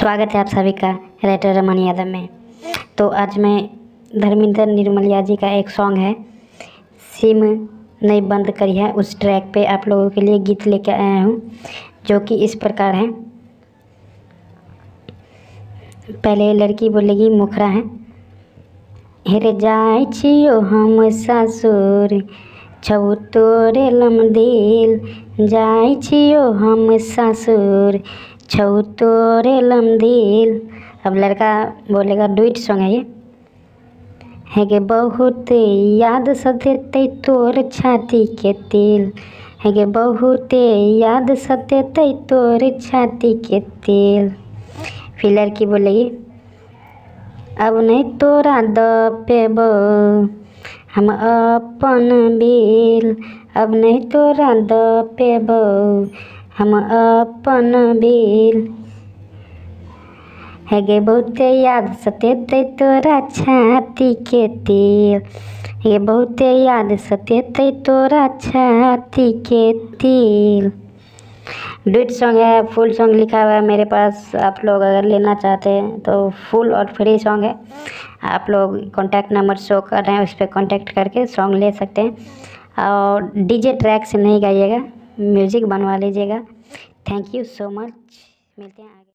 स्वागत है आप सभी का राइटर रमन यादव में। तो आज मैं धर्मेंद्र निर्मलिया जी का एक सॉन्ग है सिम नहीं बंद करी है। उस ट्रैक पे आप लोगों के लिए गीत लेके आया हूँ, जो कि इस प्रकार है। पहले लड़की बोलेगी, मुखरा है। हेरे जाए छियो हम सासुर छौ तोरे लम दिल जाय छियो हम सासुर छौ तोरे लम दिल अब लड़का बोलेगा, डुइट सॉन्ग है ये। है गे बहुत याद सतेते तोर छाती के तिल। है गे बहुत याद सतेते तोर छाती के तिल। फिर लड़की बोलेगी अब नहीं तोरा द हम अपन बिल। अब नहीं तोरा द पेब हम अपन बिल है गे बहुते याद सतेते तोरा छाती के तिल। ये बहुते याद सतेते तोरा छाती के तिल। डुइट सॉन्ग है, फुल सॉन्ग लिखा हुआ है मेरे पास। आप लोग अगर लेना चाहते हैं तो फुल और फ्री सॉन्ग है। आप लोग कॉन्टैक्ट नंबर शो कर रहे हैं, उस पर कॉन्टैक्ट करके सॉन्ग ले सकते हैं। और डीजे ट्रैक से नहीं गाइएगा। म्यूज़िक बनवा लीजिएगा। थैंक यू सो मच मिलते हैं आगे।